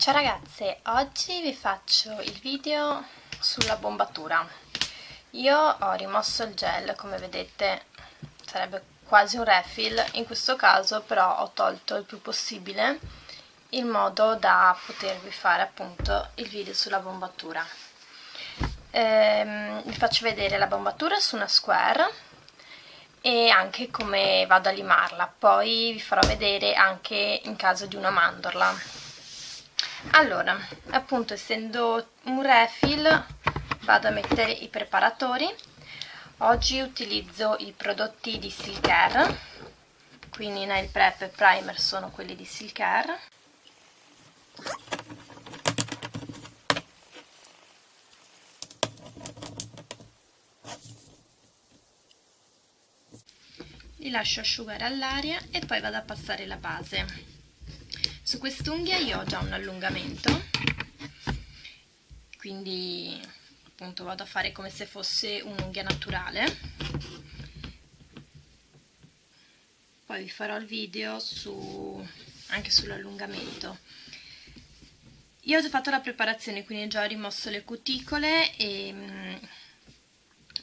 Ciao ragazze, oggi vi faccio il video sulla bombatura. Io ho rimosso il gel, come vedete sarebbe quasi un refill, in questo caso però ho tolto il più possibile in modo da potervi fare appunto il video sulla bombatura. Ehm, vi faccio vedere la bombatura su una square e anche come vado a limarla, poi vi farò vedere anche in caso di una mandorla allora appunto essendo un refill vado a mettere i preparatori. Oggi utilizzo i prodotti di Silcare. Quindi Nail Prep e Primer sono quelli di Silcare. Li lascio asciugare all'aria e poi vado a passare la base su quest'unghia io ho già un allungamento quindi appunto vado a fare come se fosse un'unghia naturale. Poi vi farò il video su, anche sull'allungamento. Io ho già fatto la preparazione quindi già ho rimosso le cuticole e,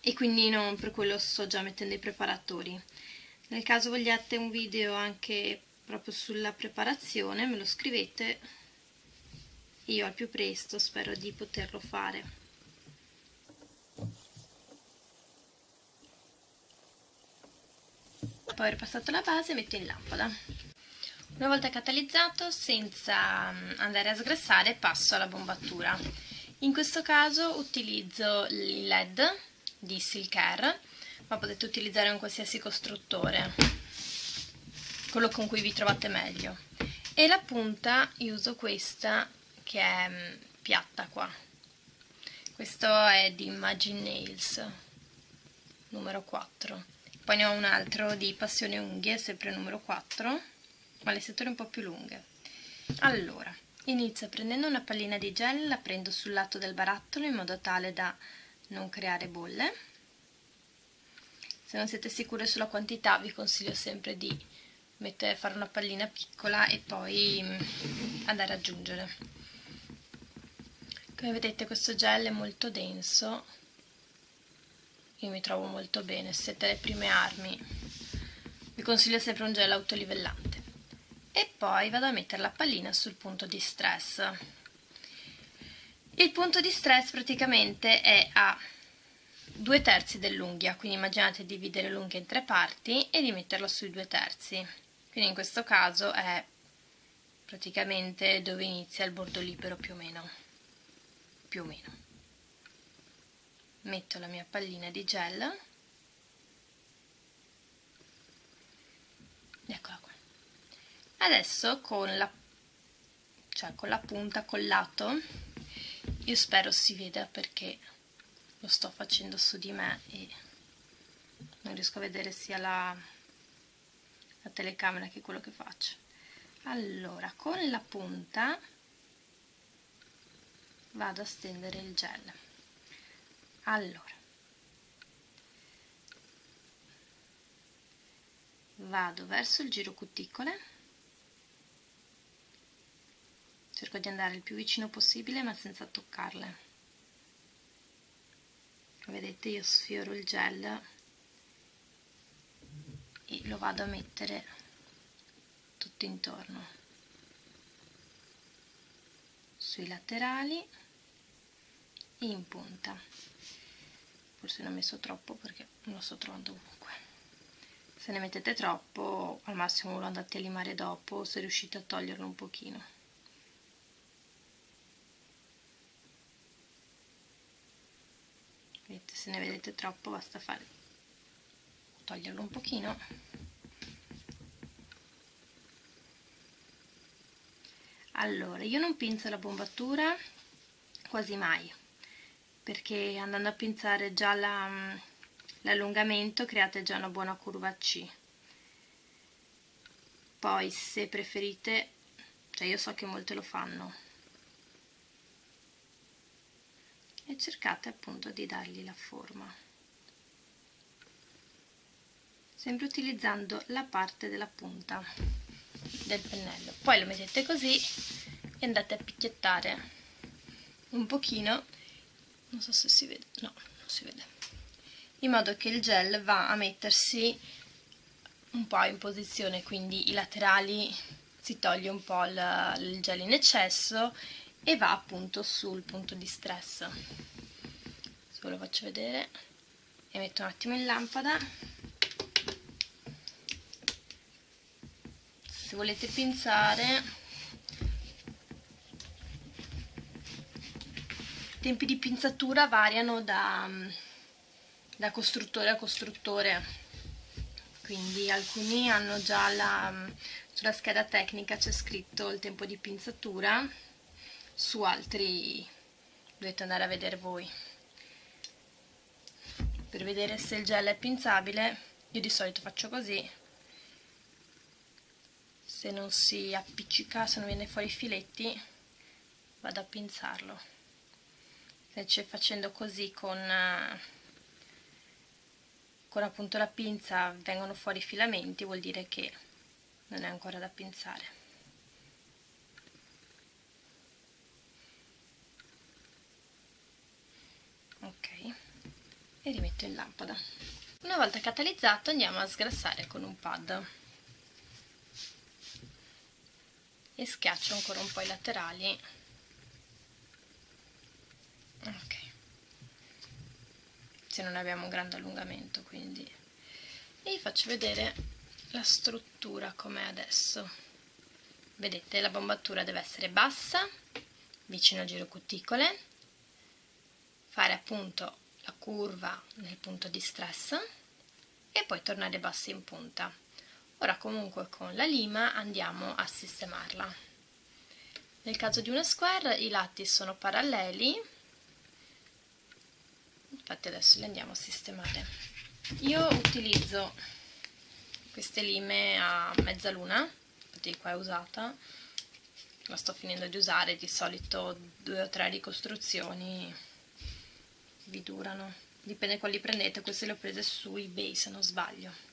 e quindi non, per quello sto già mettendo i preparatori. Nel caso vogliate un video anche proprio sulla preparazione me lo scrivete io al più presto spero di poterlo fare. Poi aver passato la base metto in lampada. Una volta catalizzato senza mm, andare a sgrassare passo alla bombatura. In questo caso utilizzo il led di Silcare ma potete utilizzare un qualsiasi costruttore quello con cui vi trovate meglio. E la punta io uso questa che è mm, piatta qua. Questo è di Imagine Nails numero 4 poi ne ho un altro di Passione Unghie sempre numero 4 ma le setture un po' più lunghe. Allora inizio prendendo una pallina di gel la prendo sul lato del barattolo in modo tale da non creare bolle. Se non siete sicure sulla quantità vi consiglio sempre di mettere, fare una pallina piccola e poi mm, andare ad aggiungere come vedete questo gel è molto denso. Io mi trovo molto bene se siete le prime armi. Vi consiglio sempre un gel autolivellante. E poi vado a mettere la pallina sul punto di stress. Il punto di stress praticamente è a due terzi dell'unghia quindi immaginate di dividere l'unghia in tre parti e di metterla sui due terzi quindi in questo caso è praticamente dove inizia il bordo libero più o meno. Più o meno. Metto la mia pallina di gel. Eccola qua. Adesso con la cioè con la punta col lato io spero si veda perché lo sto facendo su di me e non riesco a vedere sia la la telecamera che è quello che faccio. Allora con la punta vado a stendere il gel. Allora vado verso il giro cuticole. Cerco di andare il più vicino possibile ma senza toccarle. Vedete io sfioro il gel e lo vado a mettere tutto intorno. Sui laterali e in punta. Forse ne ho messo troppo perché non lo sto trovando ovunque. Se ne mettete troppo al massimo lo andate a limare dopo se riuscite a toglierlo un pochino. Se ne vedete troppo basta fare toglierlo un pochino. Allora io non pinzo la bombatura quasi mai perché andando a pinzare già l'allungamento create già una buona curva C. Poi se preferite cioè io so che molte lo fanno. E cercate appunto di dargli la forma sempre utilizzando la parte della punta del pennello. Poi lo mettete così e andate a picchiettare un pochino. Non so se si vede. No non si vede. In modo che il gel va a mettersi un po' in posizione quindi i laterali si toglie un po' il, il gel in eccesso e va appunto sul punto di stress. Se ve lo faccio vedere e metto un attimo in lampada se volete pinzare. I tempi di pinzatura variano da, da costruttore a costruttore. Quindi alcuni hanno già la, sulla scheda tecnica c'è scritto il tempo di pinzatura su altri dovete andare a vedere voi. Per vedere se il gel è pinzabile io di solito faccio così se non si appiccica, se non viene fuori i filetti vado a pinzarlo invece facendo così con, con appunto la pinza vengono fuori i filamenti vuol dire che non è ancora da pinzare ok e rimetto in lampada. Una volta catalizzato andiamo a sgrassare con un pad e schiaccio ancora un po' i laterali. Ok. Se non abbiamo un grande allungamento quindi. E vi faccio vedere la struttura com'è adesso. Vedete la bombatura deve essere bassa vicino al giro cuticole fare appunto la curva nel punto di stress e poi tornare bassa in punta Ora comunque con la lima andiamo a sistemarla. Nel caso di una square i lati sono paralleli, infatti adesso li andiamo a sistemare. Io utilizzo queste lime a mezzaluna, infatti qua è usata, la sto finendo di usare, di solito due o tre ricostruzioni vi durano, dipende quali prendete, queste le ho prese su ebay se non sbaglio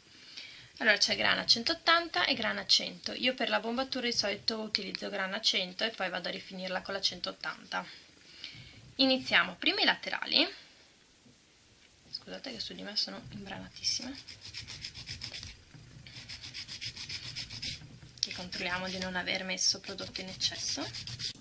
allora c'è grana 180 e grana 100 io per la bombatura di solito utilizzo grana 100 e poi vado a rifinirla con la 180 iniziamo. Prima i laterali. Scusate che su di me sono imbranatissime. Che controlliamo di non aver messo prodotto in eccesso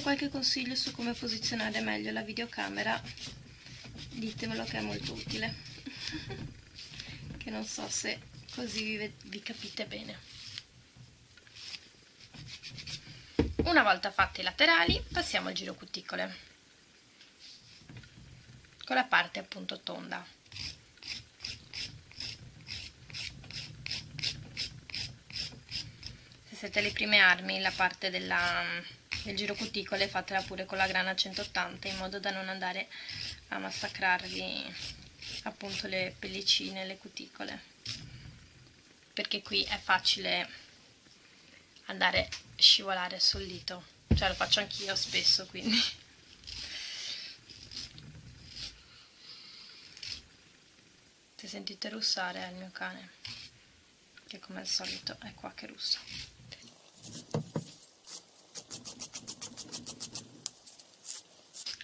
qualche consiglio su come posizionare meglio la videocamera? Ditemelo che è molto utile. Che non so se così vi, vi capite bene. Una volta fatti i laterali passiamo al giro cuticole. Con la parte appunto tonda. Se siete le prime armi la parte della del giro cuticole fatela pure con la grana 180 in modo da non andare a massacrarvi appunto le pellicine, le cuticole. Perché qui è facile andare a scivolare sul dito. Cioè lo faccio anch'io spesso quindi. Se sentite russare è il mio cane? Che come al solito è qua che russa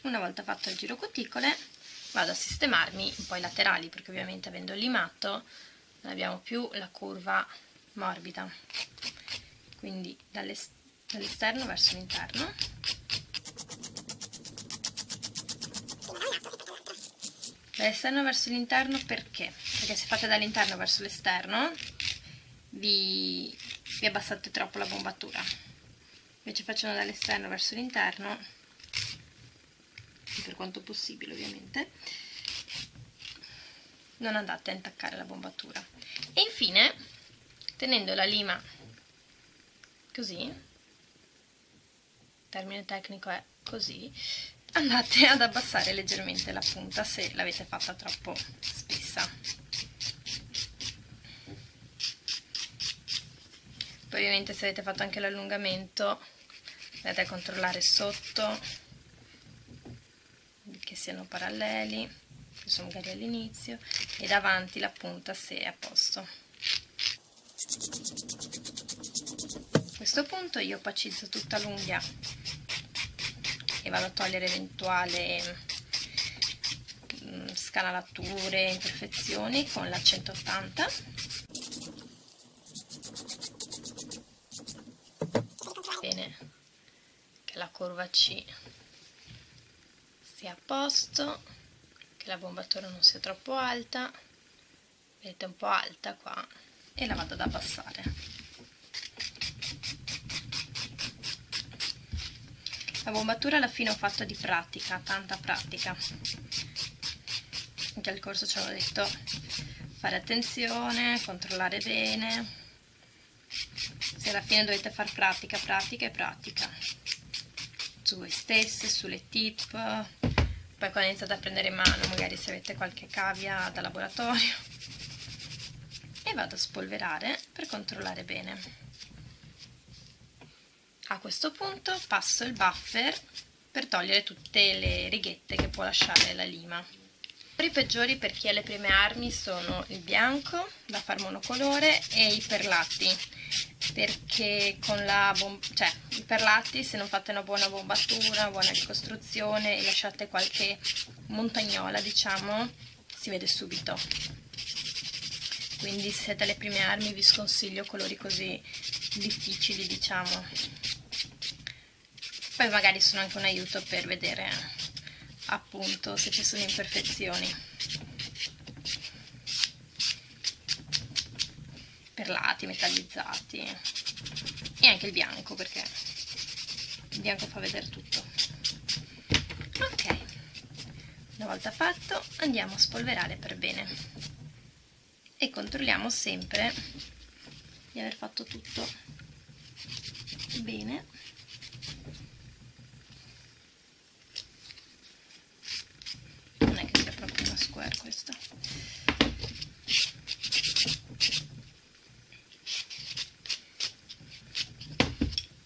una volta fatto il giro cuticole vado a sistemarmi un po' i laterali perché ovviamente avendo limato non abbiamo più la curva morbida. Quindi dall'esterno verso l'interno. Dall'esterno verso l'interno perché? perché se fate dall'interno verso l'esterno vi, vi abbassate troppo la bombatura. Invece facendo dall'esterno verso l'interno quanto possibile ovviamente. Non andate a intaccare la bombatura. E infine tenendo la lima così il termine tecnico è così andate ad abbassare leggermente la punta se l'avete fatta troppo spessa. Poi ovviamente se avete fatto anche l'allungamento andate a controllare sotto siano paralleli, questo magari all'inizio, e davanti la punta se è a posto. A questo punto io opacizzo tutta l'unghia e vado a togliere eventuali mm, scanalature, imperfezioni con la 180 bene che la curva C sia a posto che la bombatura non sia troppo alta vedete un po' alta qua e la vado ad abbassare La bombatura alla fine ho fatto di pratica, tanta pratica. Anche al corso ci hanno detto fare attenzione, controllare bene. Se alla fine dovete fare pratica, pratica e pratica. Su voi stesse, sulle tip. Poi quando iniziate a prendere in mano, magari se avete qualche cavia da laboratorio. E vado a spolverare per controllare bene. A questo punto passo il buffer per togliere tutte le righette che può lasciare la lima. I peggiori per chi ha le prime armi sono il bianco da far monocolore e i perlati perché con la cioè i perlati se non fate una buona bombatura, una buona ricostruzione e lasciate qualche montagnola diciamo si vede subito. Quindi se siete alle prime armi vi sconsiglio colori così difficili diciamo. Poi magari sono anche un aiuto per vedere appunto se ci sono imperfezioni perlati, metallizzati. E anche il bianco perché il bianco fa vedere tutto. Ok. Una volta fatto andiamo a spolverare per bene. E controlliamo sempre di aver fatto tutto bene questa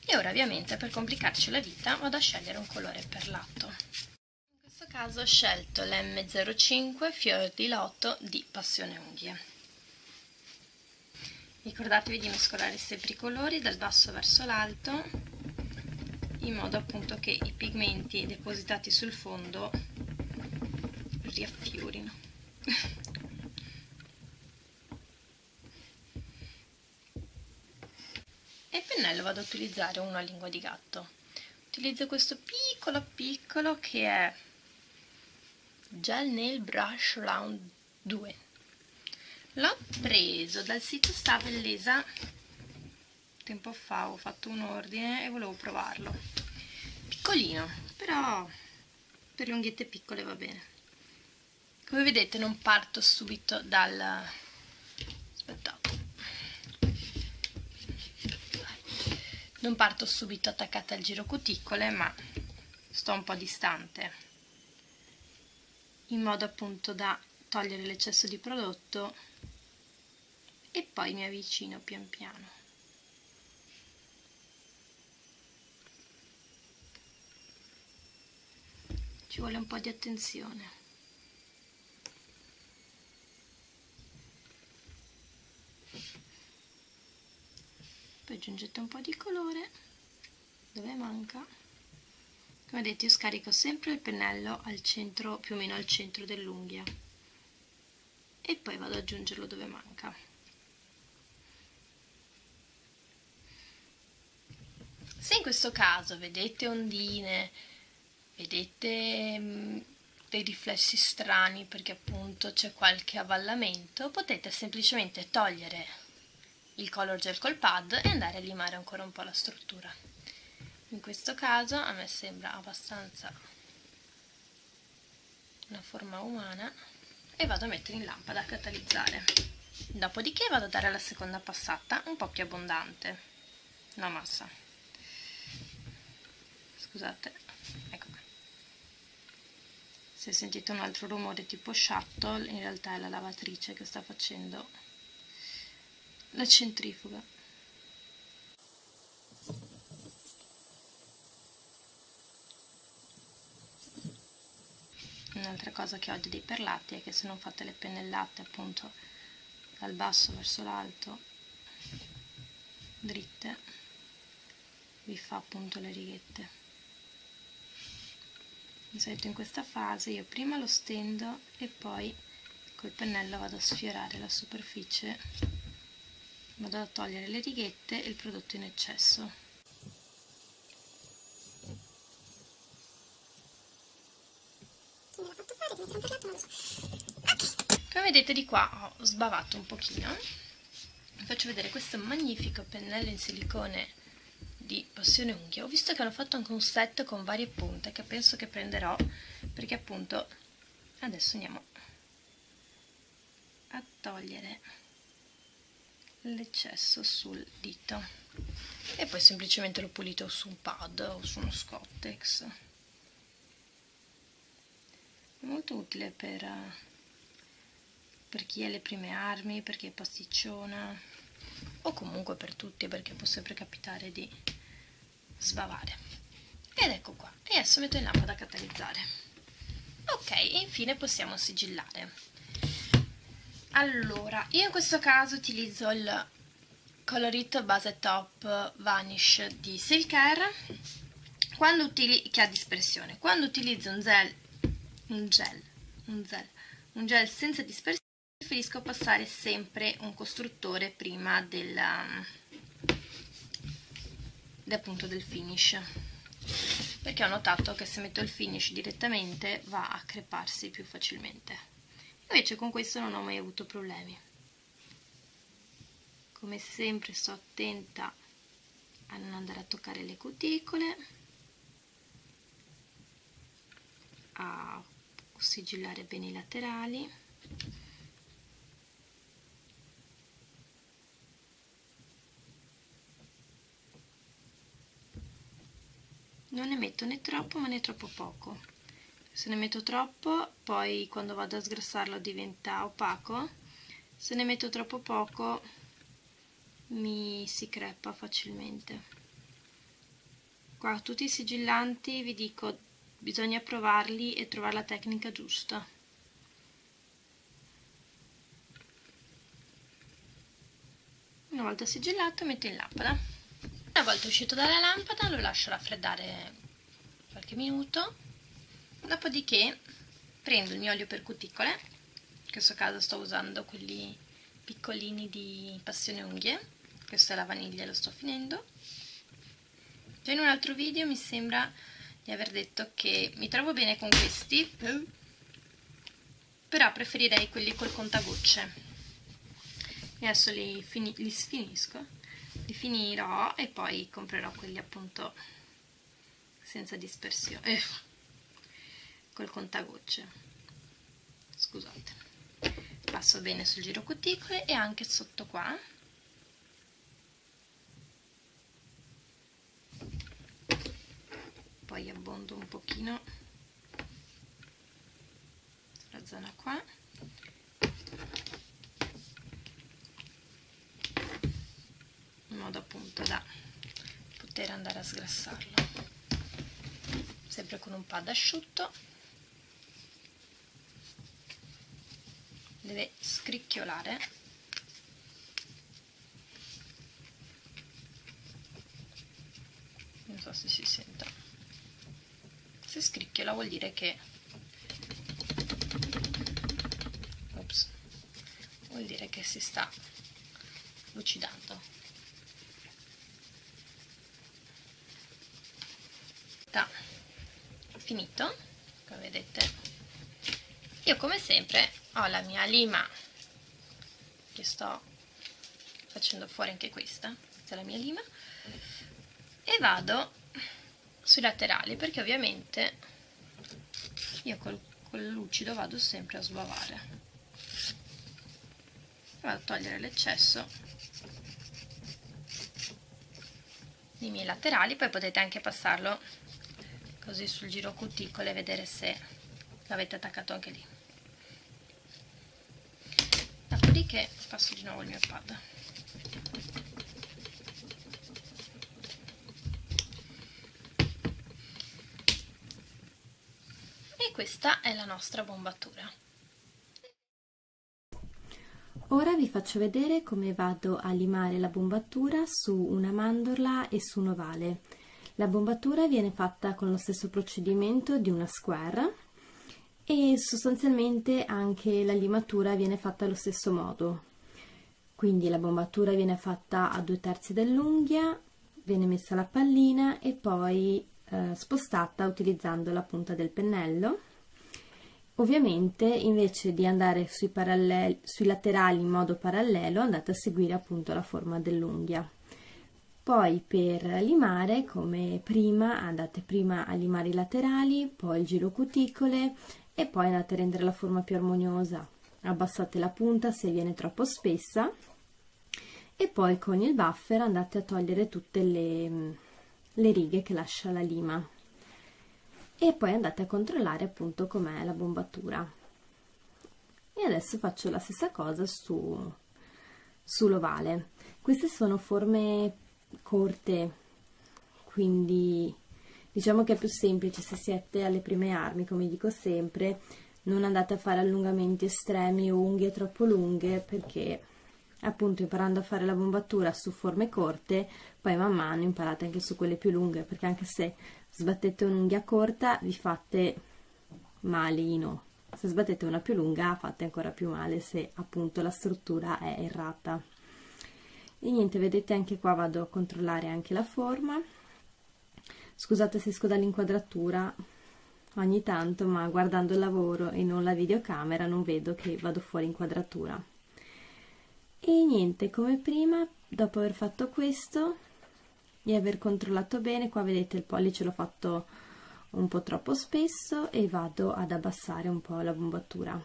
e ora ovviamente per complicarci la vita vado a scegliere un colore perlato in questo caso ho scelto l'M05 Fior di Lotto di Passione Unghie. Ricordatevi di mescolare sempre i colori dal basso verso l'alto in modo appunto che i pigmenti depositati sul fondo riaffiorino e il pennello vado ad utilizzare uno a lingua di gatto. Utilizzo questo piccolo piccolo che è Gel Nail Brush Round 2 l'ho preso dal sito Stavellesa tempo fa ho fatto un ordine e volevo provarlo. Piccolino però per le unghiette piccole va bene. Come vedete non parto subito dal aspettate non parto subito attaccata al giro cuticole ma sto un po' distante. In modo appunto da togliere l'eccesso di prodotto e poi mi avvicino pian piano. Ci vuole un po' di attenzione poi aggiungete un po' di colore. Dove manca? Come vedete io scarico sempre il pennello al centro più o meno al centro dell'unghia. E poi vado ad aggiungerlo dove manca. Se in questo caso vedete ondine vedete mm, dei riflessi strani perché appunto c'è qualche avvallamento potete semplicemente togliere il color gel col pad e andare a limare ancora un po' la struttura. In questo caso a me sembra abbastanza una forma umana e vado a mettere in lampada a catalizzare. Dopodiché vado a dare la seconda passata un po' più abbondante. La massa. Scusate ecco qua. Se sentite un altro rumore tipo shuttle in realtà è la lavatrice che sta facendo la centrifuga. Un'altra cosa che ho dei perlati è che se non fate le pennellate appunto dal basso verso l'alto dritte vi fa appunto le righette. Di solito in questa fase io prima lo stendo e poi col pennello vado a sfiorare la superficie vado a togliere le righette e il prodotto in eccesso. Come vedete di qua ho sbavato un pochino. Vi faccio vedere questo magnifico pennello in silicone di passione unghie. Ho visto che hanno fatto anche un set con varie punte che penso che prenderò perché appunto adesso andiamo a togliere l'eccesso sul dito. E poi semplicemente l'ho pulito su un pad o su uno scottex. Molto utile per, per chi ha le prime armi, per chi è pasticciona o comunque per tutti perché può sempre capitare di sbavare. Ed ecco qua. E adesso metto in lampada a catalizzare. Ok infine possiamo sigillare allora io in questo caso utilizzo il colorito base top vanish di quando che ha dispersione. Quando utilizzo un gel un gel un gel un gel senza dispersione preferisco passare sempre un costruttore prima del, appunto del finish. Perché ho notato che se metto il finish direttamente va a creparsi più facilmente invece con questo non ho mai avuto problemi. Come sempre sto attenta a non andare a toccare le cuticole a sigillare bene i laterali non ne metto né troppo ma né troppo poco se ne metto troppo poi quando vado a sgrassarlo diventa opaco. Se ne metto troppo poco mi si crepa facilmente. Qua tutti i sigillanti vi dico bisogna provarli e trovare la tecnica giusta. Una volta sigillato metto in lampada. Una volta uscito dalla lampada lo lascio raffreddare qualche minuto, dopodiché prendo il mio olio per cuticole, in questo caso sto usando quelli piccolini di passione unghie, questa è la vaniglia, lo sto finendo. Già in un altro video mi sembra di aver detto che mi trovo bene con questi, però preferirei quelli col contagocce. E adesso li, li sfinisco li finirò e poi comprerò quelli appunto senza dispersione eh, col contagocce. Scusate. Passo bene sul giro cuticole e anche sotto qua. Poi abbondo un pochino sulla zona qua. Modo appunto da poter andare a sgrassarlo. Sempre con un pad asciutto deve scricchiolare. Non so se si senta se scricchiola vuol dire che Ops. vuol dire che si sta lucidando. Finito. Come vedete. Io come sempre ho la mia lima che sto facendo fuori anche questa questa è la mia lima e vado sui laterali perché ovviamente io col, col lucido vado sempre a sbavare. Vado a togliere l'eccesso dei miei laterali poi potete anche passarlo così sul giro cuticole e vedere se l'avete attaccato anche lì dopodiché passo di nuovo il mio pad e questa è la nostra bombatura. Ora vi faccio vedere come vado a limare la bombatura su una mandorla e su un ovale. La bombatura viene fatta con lo stesso procedimento di una square e sostanzialmente anche la limatura viene fatta allo stesso modo. Quindi la bombatura viene fatta a due terzi dell'unghia, viene messa la pallina e poi eh, spostata utilizzando la punta del pennello Ovviamente invece di andare sui, sui, laterali in modo parallelo andate a seguire appunto la forma dell'unghia. Poi per limare come prima andate prima a limare i laterali, poi il giro cuticole e poi andate a rendere la forma più armoniosa. Abbassate la punta se viene troppo spessa. E poi con il buffer andate a togliere tutte le, le righe che lascia la lima. E poi andate a controllare appunto com'è la bombatura. E adesso faccio la stessa cosa su sull'ovale. Queste sono forme corte quindi diciamo che è più semplice se siete alle prime armi come dico sempre non andate a fare allungamenti estremi o unghie troppo lunghe perché appunto imparando a fare la bombatura su forme corte poi man mano imparate anche su quelle più lunghe perché anche se sbattete un'unghia corta vi fate malino se sbattete una più lunga fate ancora più male se appunto la struttura è errata. E niente vedete anche qua vado a controllare anche la forma scusate se esco dall'inquadratura ogni tanto ma guardando il lavoro e non la videocamera non vedo che vado fuori inquadratura. E niente come prima dopo aver fatto questo di aver controllato bene qua vedete il pollice l'ho fatto un po' troppo spesso e vado ad abbassare un po' la bombatura.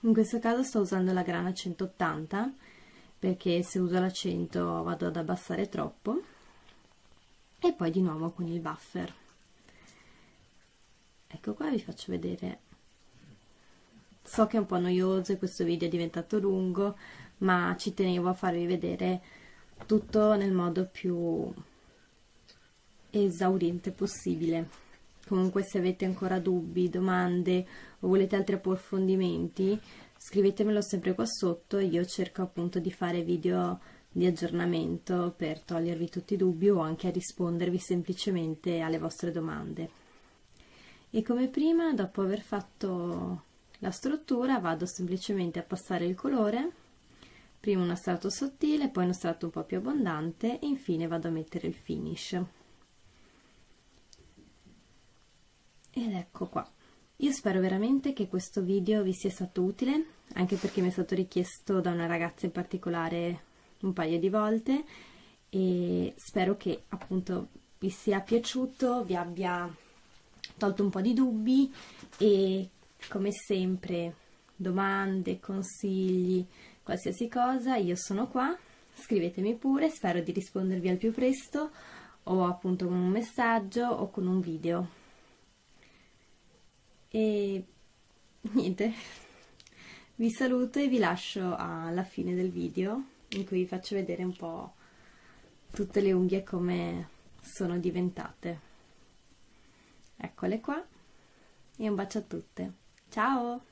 In questo caso sto usando la grana 180 perché se uso la 100 vado ad abbassare troppo e poi di nuovo con il buffer. Ecco qua vi faccio vedere. So che è un po' noioso e questo video è diventato lungo ma ci tenevo a farvi vedere tutto nel modo più esauriente possibile. Comunque se avete ancora dubbi, domande o volete altri approfondimenti, scrivetemelo sempre qua sotto. Io cerco appunto di fare video di aggiornamento per togliervi tutti i dubbi o anche a rispondervi semplicemente alle vostre domande. E come prima, dopo aver fatto la struttura, vado semplicemente a passare il colore, prima uno strato sottile, poi uno strato un po' più abbondante e infine vado a mettere il finish. ed ecco qua io spero veramente che questo video vi sia stato utile anche perché mi è stato richiesto da una ragazza in particolare un paio di volte e spero che appunto vi sia piaciuto vi abbia tolto un po' di dubbi e come sempre domande, consigli, qualsiasi cosa io sono qua. Scrivetemi pure, spero di rispondervi al più presto o appunto con un messaggio o con un video. E niente vi saluto e vi lascio alla fine del video in cui vi faccio vedere un po' tutte le unghie come sono diventate. Eccole qua. E un bacio a tutte. Ciao